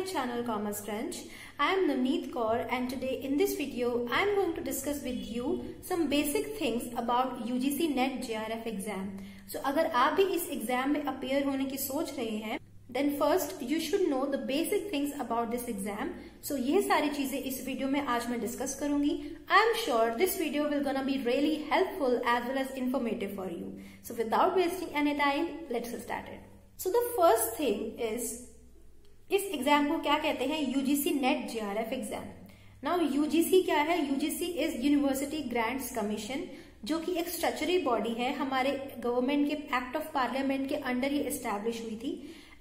my channel, Commerce Crunch. I am Navneet Kaur and today in this video, I am going to discuss with you some basic things about UGC NET JRF exam. So, अगर आप भी इस exam में appear होने की सोच रहे हैं then first you should know the basic things about this exam so ये सारी चीज़ें इस वीडियो में आज मैं डिस्कस करूँगी I am sure this video will gonna be really helpful as well as informative for you so without wasting any time let's started so the first thing is इस exam को क्या कहते हैं? UGC NET JRF exam now UGC क्या है? UGC is university grants commission जो कि एक स्ट्रक्चरी बॉडी है. हमारे गवर्नमेंट के एक्ट ऑफ़ पार्लियामेंट के अंडर ये एस्टेब्लिश हुई थी.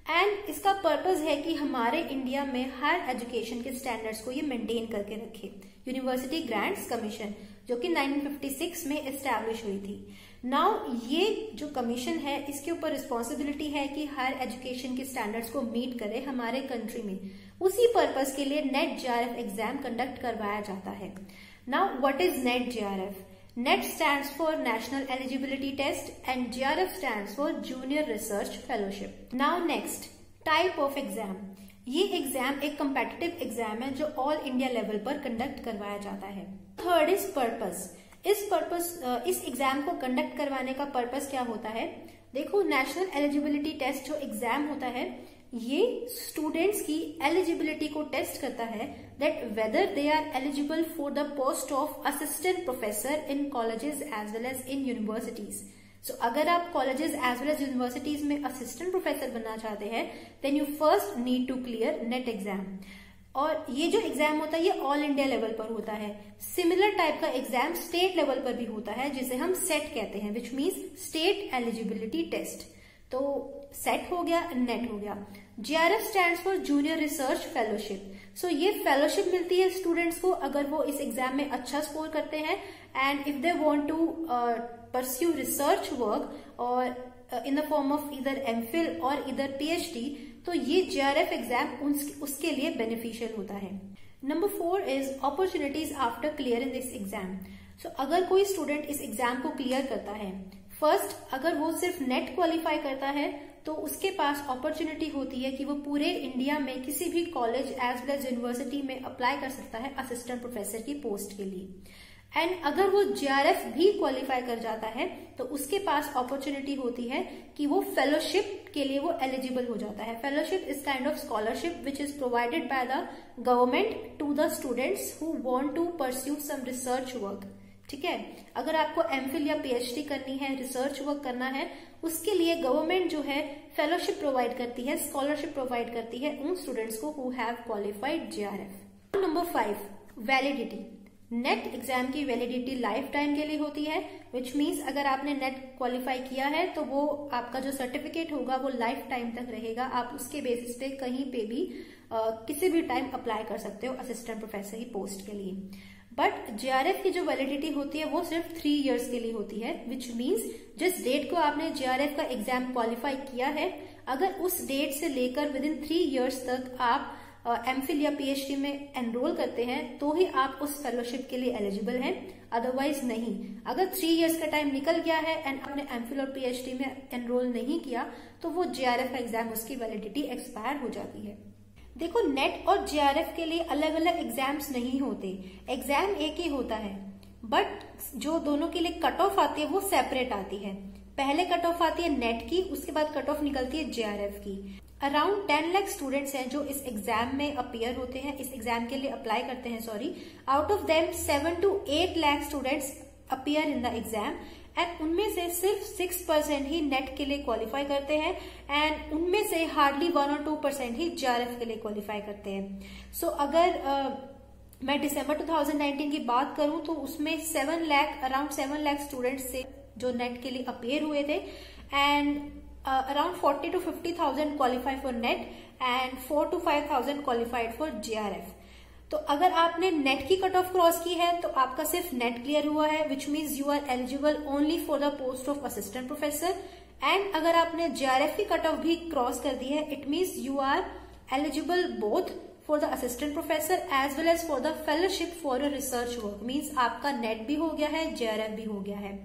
एंड इसका पर्पज है कि हमारे इंडिया में हायर एजुकेशन के स्टैंडर्ड्स को ये मेंटेन करके रखे. यूनिवर्सिटी ग्रांट्स कमीशन जो कि 1956 में एस्टेब्लिश हुई थी. नाउ ये जो कमीशन है, इसके ऊपर रिस्पॉन्सिबिलिटी है कि हायर एजुकेशन के स्टैंडर्ड्स को मीट करे हमारे कंट्री में। उसी पर्पज के लिए नेट जेआरएफ एग्ज़ाम कंडक्ट करवाया जाता है। Now what is NET JRF NET stands for National Eligibility Test and GRF stand for junior research fellowship now next type of exam ये एग्ज़ाम एक कम्पेटिटिव एग्ज़ाम है जो all India level पर conduct करवाया जाता है। थर्ड इज़ पर्पस इस purpose इस एग्ज़ाम को कंडक्ट करवाने का पर्पस क्या होता है? देखो नेशनल एलिजिबिलिटी टेस्ट जो एग्ज़ाम होता है, ये स्टूडेंट्स की एलिजिबिलिटी को टेस्ट करता है that whether they are eligible for the post of assistant professor in colleges as well as in universities so अगर आप colleges as well as universities में असिस्टेंट प्रोफेसर बनना चाहते हैं then you first need to clear NET exam और ये जो exam होता है, ये ऑल इंडिया लेवल पर होता है। सिमिलर टाइप का एग्ज़ाम स्टेट लेवल पर भी होता है, जिसे हम सेट कहते हैं which means state eligibility test तो सेट हो गया नेट हो गया। JRF stand for junior research fellowship so ये फेलोशिप मिलती है स्टूडेंट्स को अगर वो इस एग्ज़ाम में अच्छा स्कोर करते हैं and if they want to pursue research work और in the form of either MPhil और इधर पीएचडी तो ये जेआरएफ एग्ज़ाम उसके लिए बेनिफिशियल होता है। Number four is opportunities after clearing this exam so अगर कोई स्टूडेंट इस एग्ज़ाम को क्लियर करता है फ़र्स्ट अगर वो सिर्फ़ नेट क्वालिफाई करता है तो उसके पास अपॉर्चुनिटी होती है कि वो पूरे इंडिया में किसी भी college as well as university में अप्लाई कर सकता है असिस्टेंट प्रोफेसर की पोस्ट के लिए। एंड अगर वो जेआरएफ भी क्वालिफाई कर जाता है तो उसके पास अपॉर्चुनिटी होती है कि वो फेलोशिप के लिए वो एलिजिबल हो जाता है। Fellowship is kind of scholarship which is provided by the government to the students who want to pursue some research work ठीक है? अगर आपको एमफिल या पीएचडी करनी है रिसर्च वर्क करना है, उसके लिए गवर्नमेंट जो है फेलोशिप प्रोवाइड करती है स्कॉलरशिप प्रोवाइड करती है उन स्टूडेंट्स को who have qualified JRF number five validity NET exam की वैलिडिटी लाइफ टाइम के लिए होती है विच मीन्स अगर आपने नेट क्वालिफाई किया है तो वो आपका जो सर्टिफिकेट होगा वो लाइफ टाइम तक रहेगा। आप उसके बेसिस पे कहीं पे भी आ, किसी भी टाइम अप्लाई कर सकते हो असिस्टेंट प्रोफेसर की पोस्ट के लिए। बट जेआरएफ की जो वैलिडिटी होती है वो सिर्फ़ थ्री इयर्स के लिए होती है विच मीन्स जिस डेट को आपने जेआरएफ का एग्ज़ाम क्वालिफाई किया है अगर उस डेट से लेकर विद इन थ्री ईयर्स तक आप एमफिल या पीएचडी में एनरोल करते हैं तो ही आप उस फेलोशिप के लिए एलिजिबल हैं। अदरवाइज़ नहीं। अगर थ्री इयर्स का टाइम निकल गया है एंड आपने एमफिल और पीएचडी में एनरोल नहीं किया तो वो जेआरएफ का एग्ज़ाम उसकी वैलिडिटी एक्सपायर हो जाती है। देखो नेट और जेआरएफ के लिए अलग अलग एग्ज़ाम्स नहीं होते। एग्ज़ाम एक ही होता है। बट जो दोनों के लिए कट ऑफ़ आती है, वो सेपरेट आती है। पहले कट ऑफ़ आती है नेट की, उसके बाद कट ऑफ़ निकलती है जेआरएफ की। अराउंड टेन लाख स्टूडेंट्स हैं जो इस एग्ज़ाम में अपियर होते हैं इस एग्ज़ाम के लिए अप्लाई करते हैं sorry out of them seven to eight lakh students appear in the exam and उनमें से सिर्फ़ सिक्स परसेंट ही नेट के लिए क्वालिफाई करते हैं एंड उनमें से हार्डली वन और टू परसेंट ही जेआरएफ के लिए क्वालिफाई करते हैं. सो so, अगर uh, मैं दिसंबर 2019 की बात करूँ तो उसमें seven lakh around seven lakh students से जो नेट के लिए अपेयर हुए थे and forty to fifty thousand qualify for NET and four to five thousand qualified for JRF तो अगर आपने नेट की कट ऑफ़ क्रॉस की है तो आपका सिर्फ़ नेट क्लियर हुआ है which means you are eligible only for the post of assistant professor and अगर आपने जेआरएफ की कट ऑफ़ भी क्रॉस कर दी है it means you are eligible both for the assistant professor as well as for the fellowship for your research work means आपका NET भी हो गया है जेआरएफ भी हो गया है।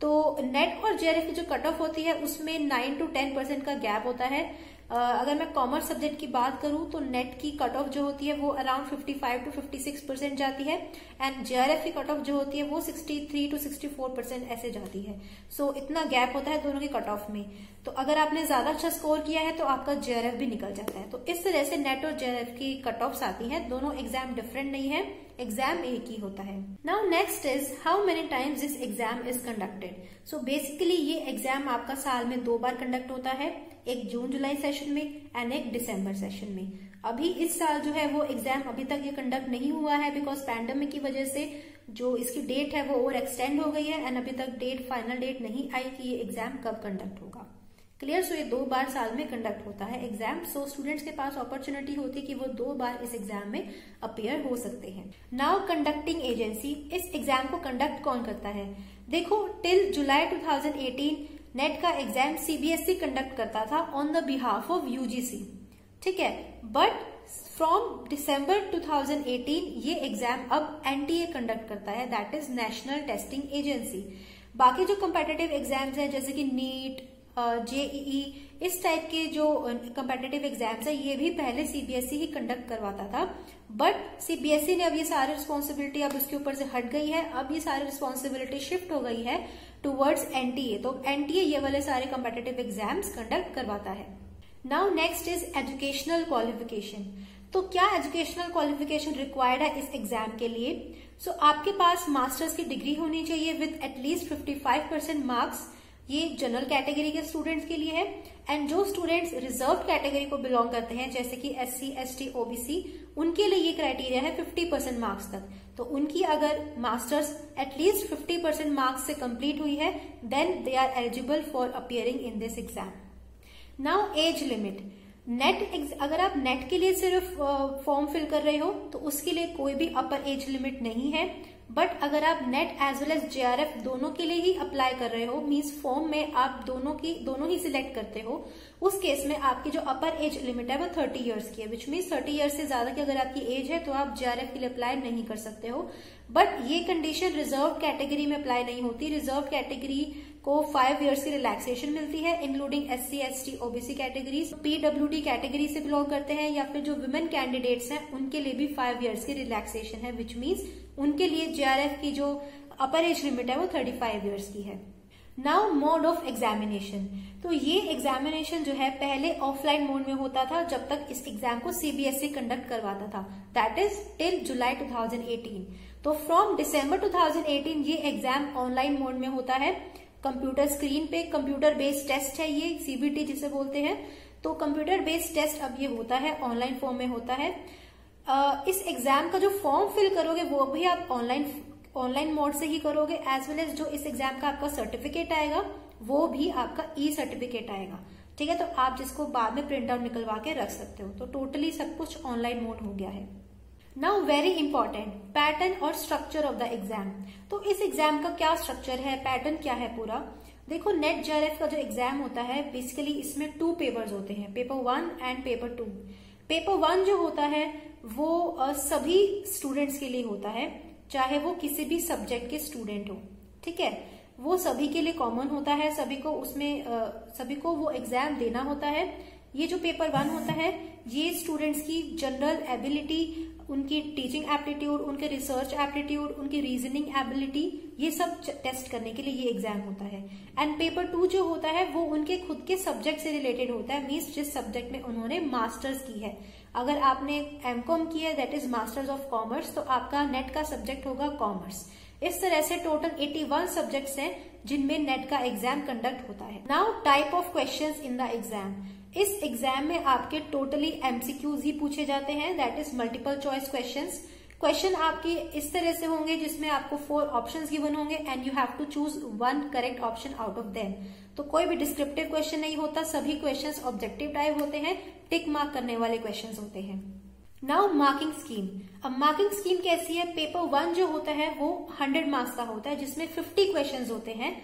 तो नेट और जेआरएफ की जो कट ऑफ़ होती है उसमें नाइन टू टेन परसेंट का गैप होता है। अगर मैं कॉमर्स सब्जेक्ट की बात करूँ तो नेट की कट ऑफ़ जो होती है वो अराउंड 55 टू 56 परसेंट जाती है। एंड जेआरएफ की कट ऑफ़ जो होती है वो 63 टू 64 परसेंट ऐसे जाती है। सो so, इतना गैप होता है दोनों के कट ऑफ़ में। तो अगर आपने ज़्यादा अच्छा स्कोर किया है तो आपका जेआरएफ भी निकल जाता है। तो इस तरह से नेट और जेआरएफ की कट ऑफ़ आती है। दोनों एग्ज़ाम डिफरेंट नहीं है। एग्ज़ाम एक ही होता है। Now next is how many times this exam is conducted so basically ये एग्ज़ाम आपका साल में दो बार कंडक्ट होता है, एक जून जुलाई सेशन में एंड एक दिसंबर सेशन में। अभी इस साल जो है वो एग्ज़ाम अभी तक ये कंडक्ट नहीं हुआ है बिकॉज़ पैंडमिक की वजह से जो इसकी डेट है वो और एक्सटेंड हो गई है एंड अभी तक डेट फाइनल डेट नहीं आई कि ये एग्ज़ाम कब कंडक्ट होगा। क्लियर सो ये दो बार साल में कंडक्ट होता है एग्ज़ाम सो स्टूडेंट्स के पास अपॉर्चुनिटी होती है कि वो दो बार इस एग्ज़ाम में अपियर हो सकते हैं. नाउ कंडक्टिंग एजेंसी इस एग्ज़ाम को कंडक्ट कौन करता है? देखो टिल जुलाई 2018 नेट का एग्ज़ाम सीबीएसई कंडक्ट करता था on the behalf of UGC ठीक है? बट फ्रॉम दिसंबर 2018 ये एग्ज़ाम अब एनटीए कंडक्ट करता है. That is national testing agency बाकी जो कंपेटेटिव एग्ज़ाम्स हैं, जैसे कि नीट जेईई इस टाइप के जो कंपेटेटिव एग्ज़ाम्स है ये भी पहले सीबीएसई ही कंडक्ट करवाता था। बट सीबीएसई ने अब ये सारी रिस्पॉन्सिबिलिटी अब उसके ऊपर से हट गई है। अब ये सारी रिस्पॉन्सिबिलिटी शिफ्ट हो गई है टूवर्ड्स एनटीए तो एनटीए ये वाले सारे कंपेटेटिव एग्ज़ाम्स कंडक्ट करवाता है। Now next is educational qualification तो क्या एजुकेशनल क्वालिफिकेशन रिक्वायर्ड है इस एग्ज़ाम के लिए? सो so, आपके पास मास्टर्स की डिग्री होनी चाहिए with at least 55 percent marks ये जनरल कैटेगरी के स्टूडेंट्स के लिए है. एंड जो स्टूडेंट्स रिज़र्व कैटेगरी को बिलोंग करते हैं, जैसे कि S C S T OBC उनके लिए ये क्राइटेरिया है 50 परसेंट मार्क्स तक. तो उनकी अगर masters at least 50 percent marks से कंप्लीट हुई है then they are eligible for appearing in this exam now age limit NET अगर आप नेट के लिए सिर्फ़ फॉर्म फिल कर रहे हो तो उसके लिए कोई भी अपर एज लिमिट नहीं है. बट अगर आप NET as well as JRF दोनों के लिए ही अप्लाई कर रहे हो मीन्स फॉर्म में आप दोनों की, दोनों ही सिलेक्ट करते हो, उस केस में आपकी जो अपर एज लिमिट है वो थर्टी इयर्स की है विच मीन्स थर्टी इयर्स से ज़्यादा की अगर आपकी एज है तो आप जेआरएफ के लिए अप्लाई नहीं कर सकते हो। बट ये कंडीशन रिज़र्व कैटेगरी में अप्लाई नहीं होती। रिज़र्व कैटेगरी को फाइव इयर्स की रिलैक्सेशन मिलती है including S C S T OBC category PWD category से बिलोंग करते हैं या फिर जो वुमेन कैंडिडेट्स हैं, उनके लिए भी फाइव इयर्स की रिलैक्सेशन है विच मीन्स उनके लिए जेआरएफ की जो अपर एज लिमिट है, वो थर्टी फाइव ईयर्स की है। नाउ मोड ऑफ़ एग्जामिनेशन तो ये एग्जामिनेशन जो है, पहले ऑफलाइन मोड में होता था, जब तक इस एग्ज़ाम को सीबीएसई कंडक्ट करवाता था। दैट इज़ टिल जुलाई 2018 तो फ्रॉम दिसंबर 2018 ये एग्ज़ाम ऑनलाइन मोड में होता है। कंप्यूटर स्क्रीन पे कंप्यूटर बेस्ड टेस्ट है ये सीबीटी जिसे बोलते हैं। तो कंप्यूटर बेस्ड टेस्ट अब ये होता है, ऑनलाइन फॉर्म में होता है। इस एग्ज़ाम का जो फॉर्म फिल करोगे, वो भी आप ऑनलाइन ऑनलाइन मोड से ही करोगे एज वेल एज जो इस एग्ज़ाम का आपका सर्टिफिकेट आएगा, वो भी आपका ई सर्टिफिकेट आएगा। ठीक है तो आप जिसको बाद में प्रिंट आउट निकलवा के रख सकते हो। तो टोटली सब कुछ ऑनलाइन मोड हो गया है। नाउ वेरी इंपॉर्टेंट पैटर्न और स्ट्रक्चर ऑफ़ द एग्ज़ाम तो इस एग्ज़ाम का क्या स्ट्रक्चर है? पैटर्न क्या है पूरा? देखो नेट जेआरएफ का जो एग्ज़ाम होता है बेसिकली इसमें टू पेपर्स होते हैं paper one and paper two paper one जो होता है, वो सभी स्टूडेंट्स के लिए होता है, चाहे वो किसी भी सब्जेक्ट के स्टूडेंट हो, ठीक है? वो सभी के लिए कॉमन होता है, सभी को उसमें सभी को वो एग्ज़ाम देना होता है। ये जो पेपर वन होता है, ये स्टूडेंट्स की जनरल एबिलिटी उनकी टीचिंग एप्टीट्यूड उनके रिसर्च एप्टीट्यूड उनकी रीजनिंग एबिलिटी ये सब टेस्ट करने के लिए ये एग्ज़ाम होता है। एंड पेपर टू जो होता है, वो उनके खुद के सब्जेक्ट से रिलेटेड होता है मीन्स जिस सब्जेक्ट में उन्होंने मास्टर्स की है। अगर आपने एम कॉम किया है that is masters of commerce तो आपका नेट का सब्जेक्ट होगा कॉमर्स इस तरह से टोटल 81 सब्जेक्ट्स हैं, जिनमें नेट का एग्ज़ाम कंडक्ट होता है। Now type of questions in the exam इस एग्ज़ाम में आपके टोटली एमसीक्यूज ही पूछे जाते हैं that is multiple choice questions question आपके इस तरह से होंगे जिसमें आपको फोर ऑप्शंस गिवन होंगे and you have to choose one correct option out of them तो कोई भी डिस्क्रिप्टिव क्वेश्चन नहीं होता, सभी क्वेश्चंस ऑब्जेक्टिव टाइप होते हैं टिक मार्क करने वाले क्वेश्चंस होते हैं. नाउ मार्किंग स्कीम अब मार्किंग स्कीम कैसी है? पेपर वन जो होता है, वो हंड्रेड मार्क्स का होता है, जिसमें फिफ्टी क्वेश्चन होते हैं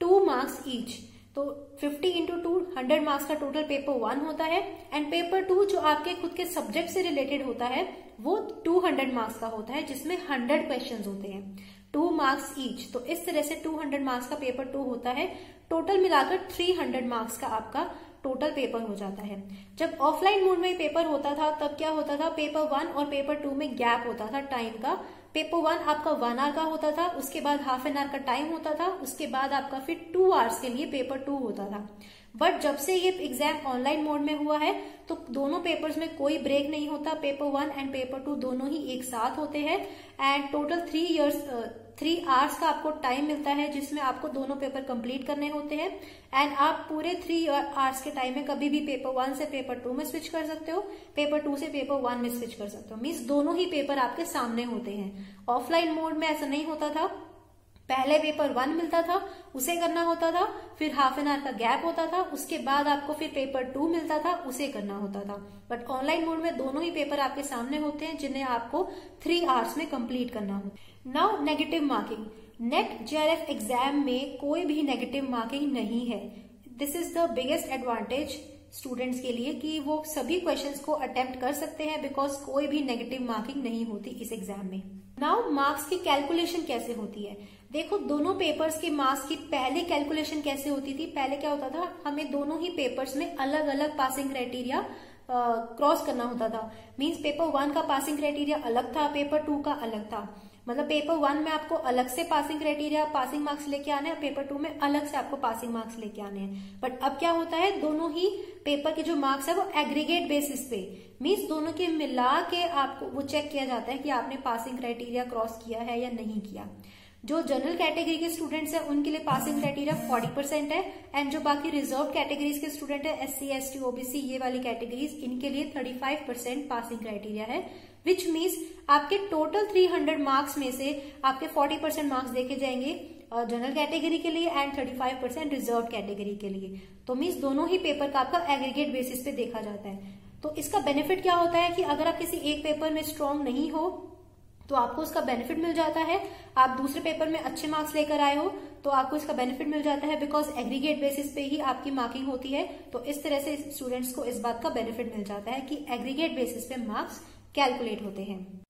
टू मार्क्स ईच तो 50 इंटू टू हंड्रेड मार्क्स का टोटल पेपर वन होता है एंड पेपर टू जो आपके खुद के सब्जेक्ट से रिलेटेड होता है, वो 200 मार्क्स का होता है, जिसमें 100 क्वेश्चन होते हैं। टू मार्क्स ईच तो इस तरह से 200 मार्क्स का पेपर टू होता है। टोटल मिलाकर 300 मार्क्स का आपका टोटल पेपर हो जाता है। जब ऑफलाइन मोड में पेपर होता था, तब क्या होता था? पेपर वन और पेपर टू में गैप होता था टाइम का। पेपर वन आपका वन आवर का होता था, उसके बाद हाफ़ एन आवर का टाइम होता था, उसके बाद आपका फिर टू आवर्स के लिए पेपर टू होता था। बट जब से ये एग्ज़ाम ऑनलाइन मोड में हुआ है तो दोनों पेपर्स में कोई ब्रेक नहीं होता। Paper one and paper two दोनों ही एक साथ होते हैं। And total three years three hours का आपको टाइम मिलता है, जिसमें आपको दोनों पेपर कंप्लीट करने होते हैं। एंड आप पूरे थ्री आवर्स के टाइम में कभी भी पेपर वन से पेपर टू में स्विच कर सकते हो। पेपर टू से पेपर वन में स्विच कर सकते हो। मीन्स दोनों ही पेपर आपके सामने होते हैं। ऑफलाइन मोड में ऐसा नहीं होता था। पहले पेपर वन मिलता था, उसे करना होता था, फिर हाफ़ एन आवर का गैप होता था, उसके बाद आपको फिर पेपर टू मिलता था, उसे करना होता था। बट ऑनलाइन मोड में दोनों ही पेपर आपके सामने होते हैं, जिन्हें आपको थ्री आवर्स में कंप्लीट करना होता now negative marking NET JRF exam में कोई भी नेगेटिव मार्किंग नहीं है। This is the biggest advantage students के लिए कि वो सभी क्वेश्चंस को अटेम्प्ट कर सकते हैं बिकॉज़ कोई भी नेगेटिव मार्किंग नहीं होती इस एग्ज़ाम में। नाउ मार्क्स की कैलकुलेशन कैसे होती है? देखो, दोनों पेपर्स के मार्क्स की पहले कैलकुलेशन कैसे होती थी? पहले क्या होता था? हमें दोनों ही पेपर्स में अलग अलग पासिंग क्राइटेरिया क्रॉस करना होता था। मींस पेपर वन का पासिंग क्राइटेरिया अलग था पेपर टू का अलग था। मतलब पेपर वन में आपको अलग से पासिंग क्राइटेरिया पासिंग मार्क्स लेके आने हैं पेपर टू में अलग से आपको पासिंग मार्क्स लेके आने हैं। बट अब क्या होता है? दोनों ही पेपर के जो मार्क्स है, वो एग्रीगेट बेसिस पे। मीन्स दोनों के मिला के आपको वो चेक किया जाता है कि आपने पासिंग क्राइटेरिया क्रॉस किया है या नहीं किया। जो जनरल कैटेगरी के स्टूडेंट्स हैं, उनके लिए पासिंग क्राइटेरिया 40 परसेंट है एंड जो बाकी रिज़र्व कैटेगरीज के स्टूडेंट है S C S T OBC ये वाली कैटेगरीज इनके लिए 35 परसेंट पासिंग क्राइटेरिया है विच मीन्स आपके टोटल 300 मार्क्स में से आपके 40 परसेंट मार्क्स देखे जाएँगे जनरल कैटेगरी के लिए एंड 35 परसेंट रिज़र्व कैटेगरी के लिए। तो मीन्स दोनों ही पेपर का आपका एग्रीगेट बेसिस पे देखा जाता है। तो इसका बेनिफिट क्या होता है कि अगर आप किसी एक पेपर में स्ट्रांग नहीं हो तो आपको उसका बेनिफिट मिल जाता है। आप दूसरे पेपर में अच्छे मार्क्स लेकर आए हो तो आपको इसका बेनिफिट मिल जाता है बिकॉज़ एग्रीगेट बेसिस पे ही आपकी मार्किंग होती है। तो इस तरह से स्टूडेंट्स को इस बात का बेनिफिट मिल जाता है कि एग्रीगेट बेसिस पे मार्क्स कैलकुलेट होते हैं।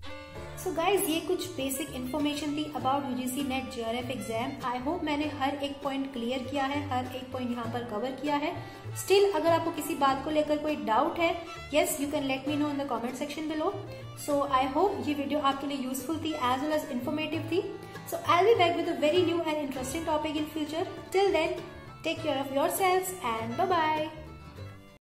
सो so गाइज़ ये कुछ बेसिक इन्फॉर्मेशन थी about UGC NET JRF exam I hope मैंने हर एक पॉइंट क्लियर किया है, हर एक पॉइंट यहाँ पर कवर किया है। स्टिल अगर आपको किसी बात को लेकर कोई डाउट है yes you can let me know in the comment section below so I hope ये वीडियो आपके लिए यूजफुल थी एज वेल एज इन्फॉर्मेटिव थी. So I be back with a very new and interesting topic in future till then take care of your self and bye